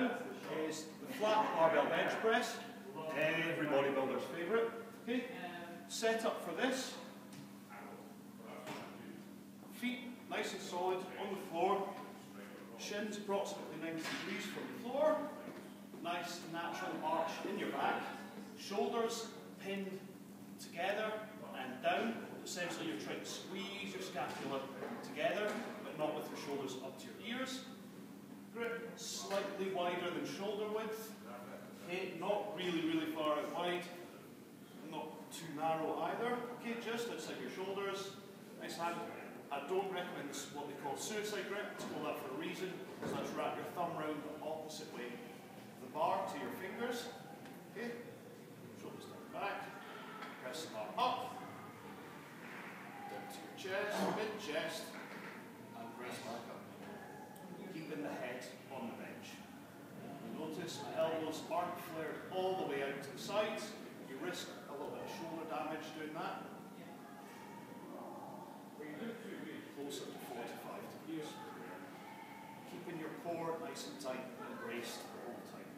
now is the flat barbell bench press, every bodybuilder's favourite. Okay? Set up for this. Feet nice and solid on the floor. Shins approximately 90 degrees from the floor. Nice natural arch in your back. Shoulders pinned together and down. Essentially you're trying to squeeze your scapula together, but not with your shoulders up to your ears. Slightly wider than shoulder width. Okay, not really, really far out wide. Not too narrow either. Okay, just outside your shoulders. Nice hand. I don't recommend this, what they call suicide grip. It's called that for a reason. So let's wrap your thumb round the opposite way the bar to your fingers. Okay, shoulders down back. Press the bar up. Down to your chest, mid chest, spark flares all the way out to the sides. You risk a little bit of shoulder damage doing that. Closer to 45 degrees. Keeping your core nice and tight and braced the whole time.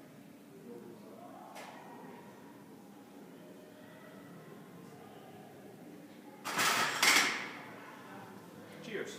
Cheers.